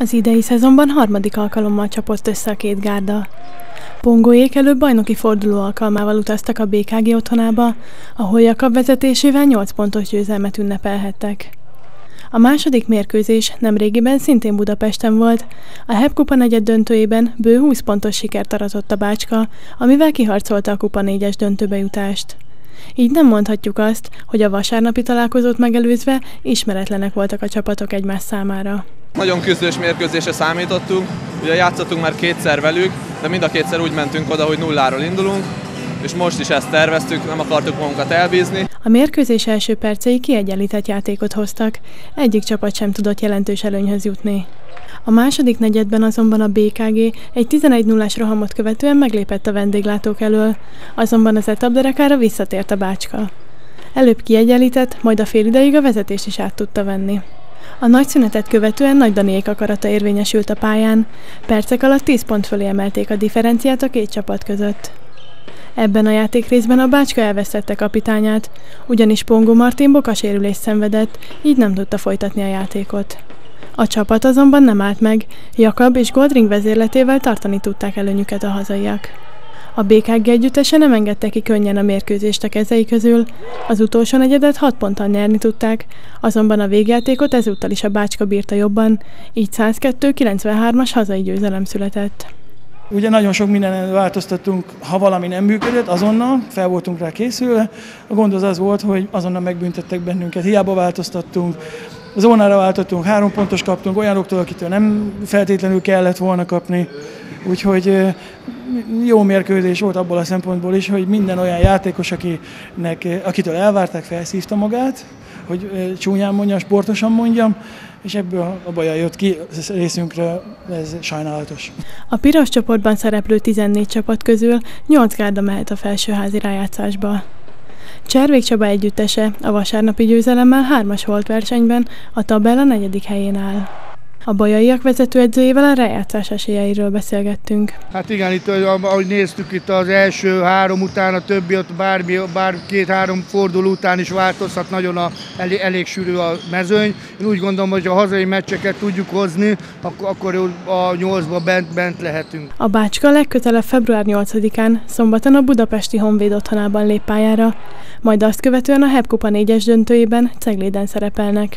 Az idei szezonban harmadik alkalommal csapott össze a két gárda. Pongóék előbb bajnoki forduló alkalmával utaztak a BKG otthonába, ahol Jakab vezetésével 8 pontos győzelmet ünnepelhettek. A második mérkőzés nemrégiben szintén Budapesten volt, a HEP kupa negyed döntőjében bő 20 pontos sikert aratott a Bácska, amivel kiharcolta a kupa négyes döntőbe jutást. Így nem mondhatjuk azt, hogy a vasárnapi találkozót megelőzve ismeretlenek voltak a csapatok egymás számára. Nagyon küzdős mérkőzésre számítottunk, ugye játszottunk már kétszer velük, de mind a kétszer úgy mentünk oda, hogy nulláról indulunk, és most is ezt terveztük, nem akartuk magunkat elbízni. A mérkőzés első percei kiegyenlített játékot hoztak, egyik csapat sem tudott jelentős előnyhöz jutni. A második negyedben azonban a BKG egy 11 0 rohamot követően meglépett a vendéglátók elől, azonban az etabderekára visszatért a bácska. Előbb kiegyenlített, majd a fél ideig a vezetést is át tudta venni. A nagy szünetet követően Nagy Daniék akarata érvényesült a pályán, percek alatt 10 pont fölé emelték a differenciát a két csapat között. Ebben a játékrészben a Bácska elvesztette kapitányát, ugyanis Pongo Martin bokasérülés szenvedett, így nem tudta folytatni a játékot. A csapat azonban nem állt meg, Jakab és Goldring vezérletével tartani tudták előnyüket a hazaiak. A BKG együttese nem engedte ki könnyen a mérkőzést a kezei közül, az utolsó negyedet 6 ponttal nyerni tudták, azonban a végjátékot ezúttal is a Bácska bírta jobban, így 102-93-as hazai győzelem született. Ugye nagyon sok mindenen változtattunk, ha valami nem működött, azonnal fel voltunk rá készülve. A gond az az volt, hogy azonnal megbüntettek bennünket, hiába változtattunk, zónára váltottunk, három pontos kaptunk olyanoktól, akitől nem feltétlenül kellett volna kapni. Úgyhogy jó mérkőzés volt abból a szempontból is, hogy minden olyan játékos, akinek, akitől elvárták, felszívta magát, hogy csúnyán mondjam, sportosan mondjam, és ebből a baj jött ki részünkre, ez sajnálatos. A piros csoportban szereplő 14 csapat közül 8 gárda mehet a felsőházi rájátszásba. Cservék Csaba együttese a vasárnapi győzelemmel hármas volt versenyben a tabella negyedik helyén áll. A bajaiak vezetőedzőjével a rájátszás esélyeiről beszélgettünk. Hát igen, itt ahogy néztük itt az első három után, a többi ott bármi, bár két-három forduló után is változhat nagyon a, elég, elég sűrű a mezőny. Én úgy gondolom, hogy ha hazai meccseket tudjuk hozni, akkor, akkor a nyolcba bent, bent lehetünk. A Bácska legközelebb február 8-án szombaton a budapesti Honvéd otthonában lép pályára, majd azt követően a Hepkupa 4-es döntőjében Cegléden szerepelnek.